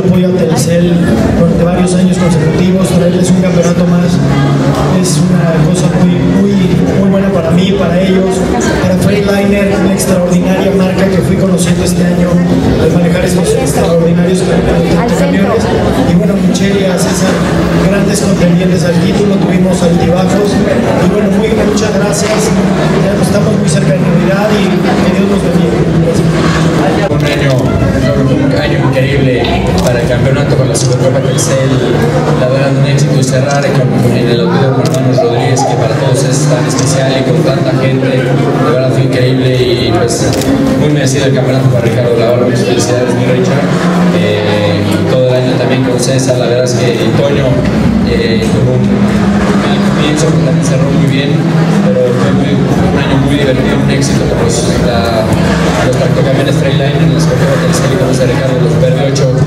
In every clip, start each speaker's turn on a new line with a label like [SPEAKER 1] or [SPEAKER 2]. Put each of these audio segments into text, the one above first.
[SPEAKER 1] apoyo a Telecel durante varios años consecutivos, traerles un campeonato más es una cosa muy, muy, muy buena para mí, para ellos, para Freightliner, una extraordinaria marca que fui conociendo este año al manejar estos extraordinarios camiones. Y bueno, Mucheria, César, grandes contendientes al título, tuvimos altibajos. Y bueno, muy, muchas gracias.
[SPEAKER 2] Campeonato con la Supercopa Telcel, la verdad un éxito cerrar en el olvido con Manuel Rodríguez que para todos es tan especial y con tanta gente, de verdad fue increíble y pues muy merecido el campeonato para Ricardo Lavarro, muchas felicidades mi Richard, eh, todo el año también con César, la verdad es que Toño eh, un, el que también cerró muy bien, pero fue muy, un año muy divertido, un éxito con los, la, los tractocamiones Trailline en las con ese Ricardo, los Verde 8 que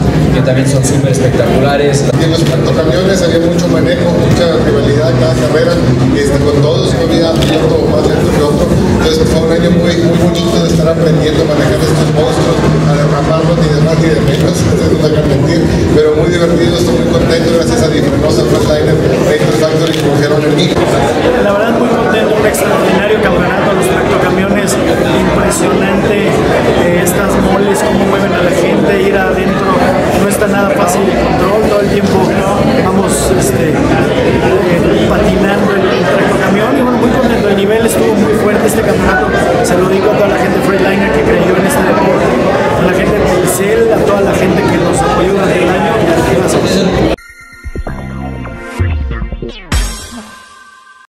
[SPEAKER 2] también son súper espectaculares.
[SPEAKER 3] En los camiones había mucho manejo, mucha rivalidad en cada carrera, este, con todos, no había piloto más lento que otro. Entonces fue un año muy, muy bonito de estar aprendiendo a manejar estos monstruos, a derramarlos ni de más ni de menos, entonces no mentir, pero muy divertido, estoy muy contento gracias a Difrenosa Frontliner, Maker Factory, que confiaron en mí.
[SPEAKER 1] nada fácil de control, todo el tiempo vamos este, eh, patinando